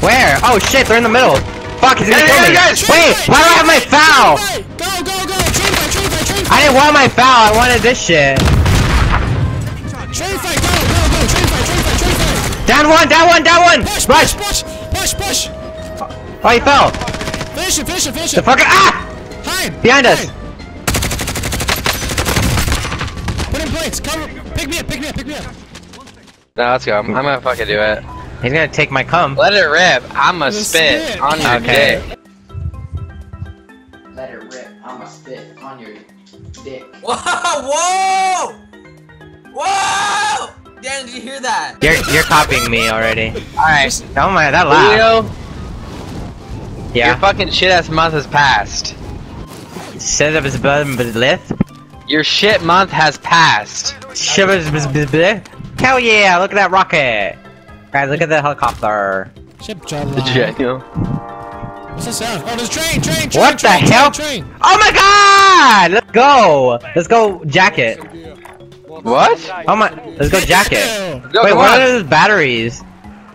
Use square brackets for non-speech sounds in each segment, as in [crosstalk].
Where? Oh shit, they're in the middle. Fuck, he's gonna Guys, kill me. guys, guys, Wait, why do I have my FAL? Go, go, go! Train fight, train fight, train I didn't want my FAL, I wanted this shit. Train fight, go, go, go! Train fight, train fight, train fight! Down one, down one, down one! Push, Rush! push, push, push! Oh, he fell. Finish it, finish it, finish The fucker, ah! Hide! Behind us. Hide. Put in plates, cover, pick me up, pick me up, pick me up! No, let's go. I'm gonna fucking do it. He's gonna take my cum. Let it rip. I'ma spit spit. on your Okay. dick. Let it rip. I'ma spit on your dick. [laughs] Whoa! Whoa! Whoa! Dan, did you hear that? You're you're copying me already. Alright. Oh my, that loud. Leo, your fucking shit ass month has passed. Set up his lith. Your shit month has passed. Hell yeah! Look at that rocket. Guys, look at the helicopter. Ship job The jet, you know? What's that sound? Oh, there's a train, train, train, What the train, hell? Train, train. Oh my god! Let's go! Let's go jacket. What? Oh my, let's go jacket. Ew. Go, Wait, come what on. are those batteries?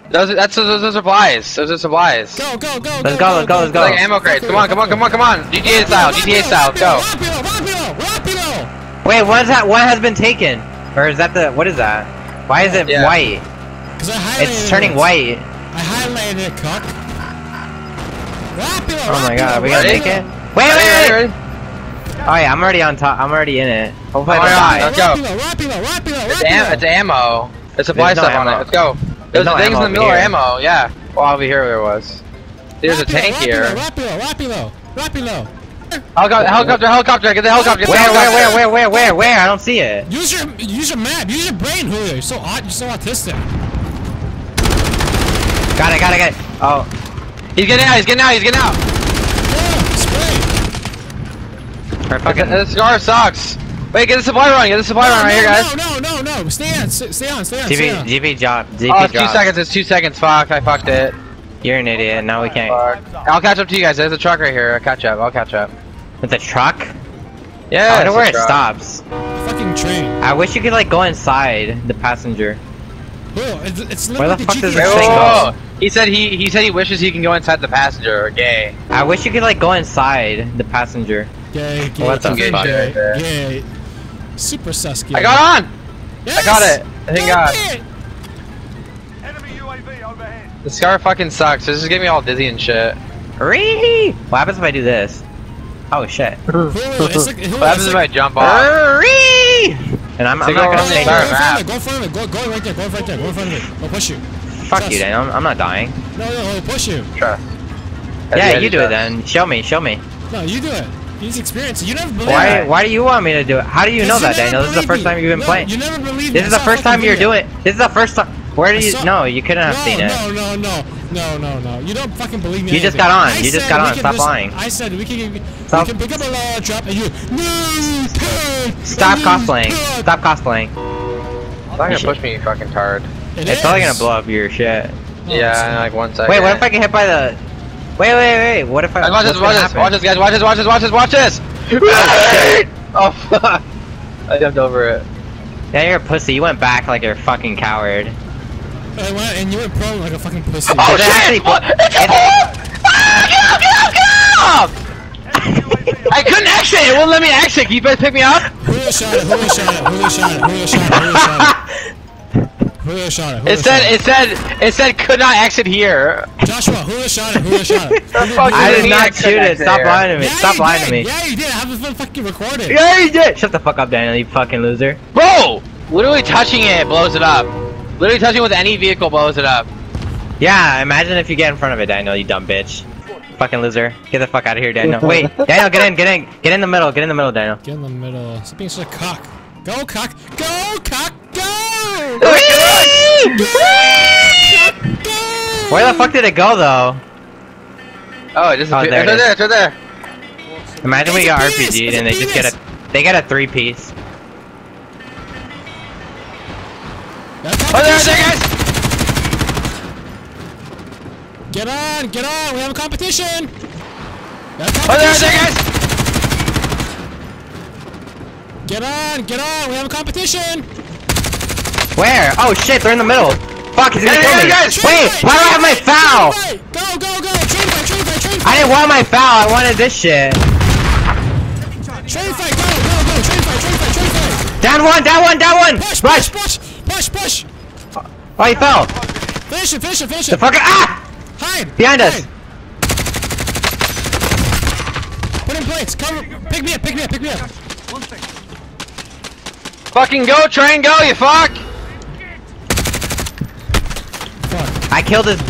Those are, that's those are supplies. Those are supplies. Go, go, go, Let's go, let's go, let's go. Like ammo crates. Come on, come on, come on, come on. GTA style, GTA style. Go. Rapido, rapido, rapido! Wait, what is that? What has been taken? Or is that the, what is that? Why is it Yeah. white? Cause I highlighted It's turning it. white. I highlighted it, cock. Rapido, Oh my rapido, god, are we gonna Ready? make it? Wait, Ready, wait, wait! ready? Oh yeah, I'm already on top. I'm already in it. Hopefully Oh I my don't God, die. let's go. Rapido, rapido, rapido, It's, rapido. am it's ammo. There's supply There's no on ammo. it. Let's go. There's There's no things in the over middle are here. ammo. Yeah. Well, over here there was. There's a Rapido, tank rapido, here. Rapido, rapido, rapido. Helicopter, helicopter, helicopter. Get the helicopter. Get the Where, where, helicopter. where, where, where, where, where? I don't see it. Use your use your map, use your brain, Julio. You're so odd, you're so autistic. Got it, got it, got it. Oh, He's getting out. He's getting out. He's getting out. Yeah, spray. her Fucking, fucking. cigar sucks. Wait, get the supply run. Get the supply run right no, here, guys. No, no, no, no. Stay on, stay, stay on, stay on, stay GP, on. GP drop, GP Oh, it's two seconds. It's two seconds. Fuck. I fucked it. You're an idiot. Now we can't. Fuck. I'll catch up to you guys. There's a truck right here. I'll catch up. I'll catch up. With the truck? Yeah. I wonder it's where it truck. stops. Fucking train. I wish you could like go inside the passenger. Julio, it's, it's Where the literally fuck does this thing whoa, whoa. He said he he said he wishes he can go inside the passenger. Gay. I wish you could like go inside the passenger. Gay, gay, What the gay, gay, gay. Super sus gay. I got on. Yes! I got it. I think Got God. It! The scar fucking sucks. This is getting me all dizzy and shit. Ree! What happens if I do this? Oh shit. [laughs] Julio, it's like, Julio, What happens if I jump off? Ree! And I'm, I'm not gonna around stay the go, entire in front of map. it, go in front of it, go, go right there, go right there, go in front of it. Go push you. Fuck Trust. you, Dan. I'm, I'm not dying. No, no, he'll push you. Trust. Yeah, you do it then. Show me, show me. No, you do it. Use experience. You never believe Why? me. Why do you want me to do it? How do you know that, Because Daniel? This is the first believed time you've been me. playing. You never believed This is the first time you're video. doing. This is the first time. Where I did you? saw- No, you couldn't have no, seen it. No, no, no, no, no, no. You don't fucking believe me. You just got on. I You just got on. Stop listen- lying. I said we can, we Stop. can pick up a large drop and you. No, turn, Stop cosplaying. turn. Stop cosplaying. It's not gonna push me, you fucking tard. It It's probably gonna blow up your shit. No, Yeah, in like one second. Wait, what if I get hit by the? Wait, wait, wait. What if I? Watch this, gonna watch this, watch this, guys, watch this, watch this, watch this, watch this! Oh, oh, fuck. I jumped over it. Yeah, you're a pussy. You went back like you're a fucking coward. And, went- and you went prone like a fucking pussy. Oh, But actually- shit! What? It's a bull! Ah, get up, get up, get up! I couldn't exit! It wouldn't let me exit! Can you guys pick me up? Julio shot it. Julio shot it. Julio shot it. Julio shot it. Julio shot it. Julio shot it. Julio It said, it said, it said could not exit here. Joshua, Julio shot it. Julio shot [laughs] it. I did didn't shoot it. Stop here. lying to me. Yeah, Stop lying did. to me. Yeah, you did. I have it fucking recorded. Yeah, you did. Shut the fuck up, Daniel. You fucking loser. Bro! Literally touching it blows it up. Literally touching it with any vehicle blows it up. Yeah, imagine if you get in front of it, Daniel. You dumb bitch. Fucking loser. Get the fuck out of here, Daniel. [laughs] Wait, Daniel, get in, get in, get in the middle, get in the middle, Daniel. Get in the middle. Stop being such a cock. Go, cock. Go, cock. Go. Go. Where the fuck did it go, though? Oh, it just Oh, it's there right it is. there, it's right there. Imagine we It's a got RPG'd and they just get a, they get a three That's Oh, there, competition. there, guys! Get on, get on. We have a competition. That's Oh, there, there, guys! Get on, get on. We have a competition. Where? Oh shit, they're in the middle. Fuck, he's gonna kill me. guys, Wait, Train why do I have my FAL? fight. Go, go, go! Train fight, train fight, train I didn't want my FAL. I wanted this shit. Train fight, go, go, go! Train fight, train fight, train fight! Down one, down one, down one. Push, Rush. push, push, push, push! Oh, he fell. Finish it, finish it, finish The fucker. Ah! Hide! Behind us. Hide. Put in plates, cover, pick me up, pick me up, pick me up! Fucking go, train, go, you fuck! Fuck. I killed his.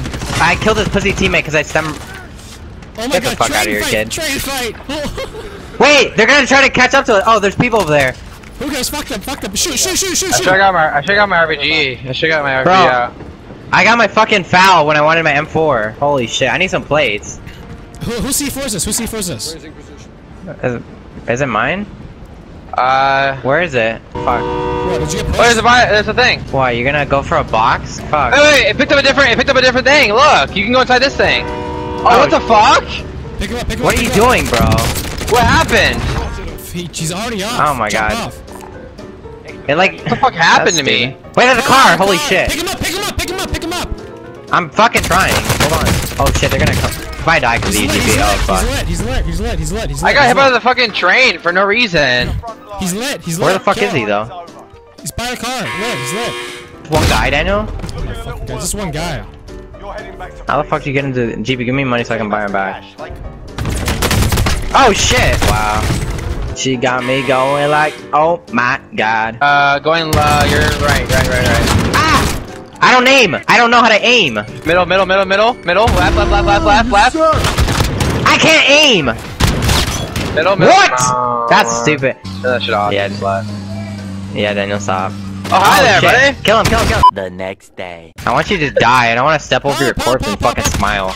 I killed his pussy teammate because I stem. Oh my Get the god, fuck train outta here, fight, kid. train fight! [laughs] Wait, they're gonna try to catch up to it. Oh, there's people over there. Who cares? Fuck them, fuck them! Shoot, shoot, shoot, shoot, I shoot! should've got my, I should've got my RPG. I should've got my RPG Bro. out. I got my fucking FAL when I wanted my M4. Holy shit! I need some plates. Who, who C4s this? Who C4s this? Is, is it mine? Uh, Where is it? Fuck. What, did you get oh, there's a, there's a thing. Why? You're gonna go for a box? Fuck. Wait, wait, it picked up a different, it picked up a different thing. Look, you can go inside this thing. Oh, Oh, what the fuck? Pick him up, pick him What up, are you up. doing, bro? What happened? He, he's already off. Oh my Jump God. Off. It like. What the fuck happened to me? Wait, there's a car. Holy Car. shit! Pick him up, pick him up, pick him up, pick him up! I'm fucking trying. Hold on. Oh shit, they're gonna come. If I die because of He's the lit, he's oh lit, fuck. he's lit, he's lit, he's lit, he's lit, I got he's hit by the fucking train for no reason. He's lit, he's lit. Where the fuck Kill is he though? He's by the car, lit, he's lit. One guy, Daniel. Fucking guy, just one guy. How the fuck do you get into the GP? Give me money so I can buy him back. Oh shit! Wow. She got me going like, oh my god. Uh, going, uh, you're right, right, right, right. Ah! I don't aim. I don't know how to aim. Middle, middle, middle, middle, middle, left, left, left, left, left, left. I can't aim. Middle, middle. What? Uh, That's stupid. turn That shit off. Yeah. just left. Yeah, Daniel, stop. Oh, hi there, shit. buddy. Kill him, kill him, kill him. The next day. I want you to die. I don't want to step over your corpse and fucking smile.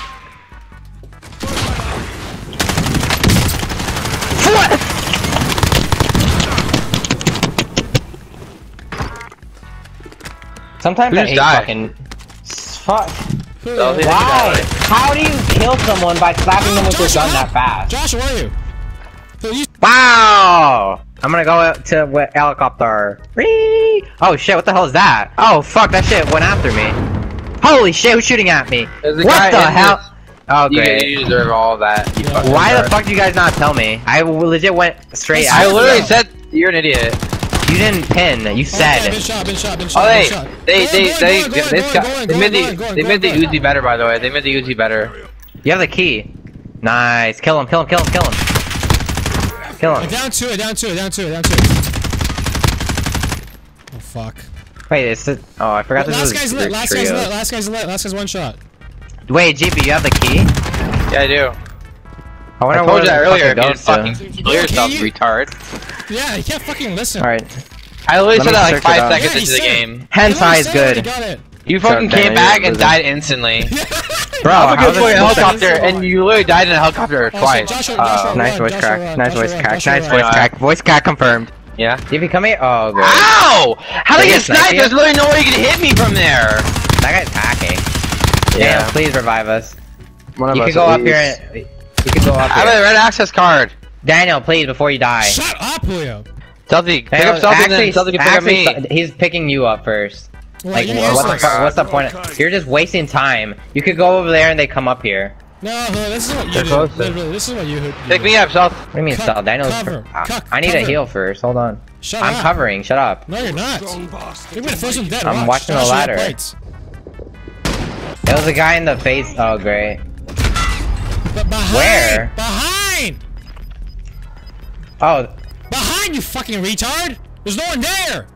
Sometimes Who I hate died? fucking. Fuck. Who- yeah. Why? How do you kill someone by slapping them with your gun that fast? Josh, where are you? Who you? Wow! I'm gonna go out to wh- helicopter. Whee! Oh shit! What the hell is that? Oh fuck! That shit went after me. Holy shit! Who's shooting at me? There's What the hell? this- Oh You, great. you deserve all of that. You fucking Why the fuck did you guys not tell me? I legit went straight Listen, I literally said you're an idiot. You didn't pin. You Okay, been said. shot, been shot, been shot, Oh, been they, shot. they, they, on, they, on, they, on, they, got- they made the, they made the on, go on. Uzi better, by the way. They made the Uzi better. You have the key. Nice. Kill him. Kill him. Kill him. Kill him. Kill him. Down two, down two, down two, down two. Oh fuck. Wait. It's the. Oh, I forgot this last was guy's lit, your last guy's lit, last guy's lit, last guy's one shot. Wait, GP, you have the key? Yeah, I do. I I wonder told where you that the earlier. fuck it You goes just to. fucking kill yourself, you- retard. Yeah, you can't fucking listen. All right. I literally said that like five seconds Yeah, into the said it. game. Hentai is good. You fucking Sorry, came Daniel, back and died instantly. [laughs] Bro, I'm how looking for a is this helicopter, and you literally died in a helicopter Oh, twice. so Joshua, Uh, Nice run, voice Joshua, crack. run, Nice voice run, crack. Nice voice crack. Voice crack confirmed. yeah. GP, come here. Oh, great. Ow! How did Did I he get snipe sniped? There's literally no way you can hit me from there. That guy's hacking. Yeah. Damn, please revive us. One of You us could go up here and... You could go up I have a red access card. Daniel, please, before you die. Shut up, Julio. Stealthy, pick Daniel, up Stealthy and then actually- can pick up me. He's picking you up first. Well, Like, you're what the useless. fuck? What's the point? You're just wasting time. You could go over there and they come up here. No, Julio, this is what you They're do. close. Literally, this is what you do. Pick me up, Stealth. What do you mean, Cuck, stall? Daniel's... cover, I- cuck, I need a cover. heal first. Hold on. Shut I'm up. covering. Shut up. No, you're not. You're gonna throw some dead. I'm Watch. watching the ladder. plates. There was a guy in the face. Oh, great. But behind. Where? Behind. Oh, Behind you, fucking retard. There's no one there.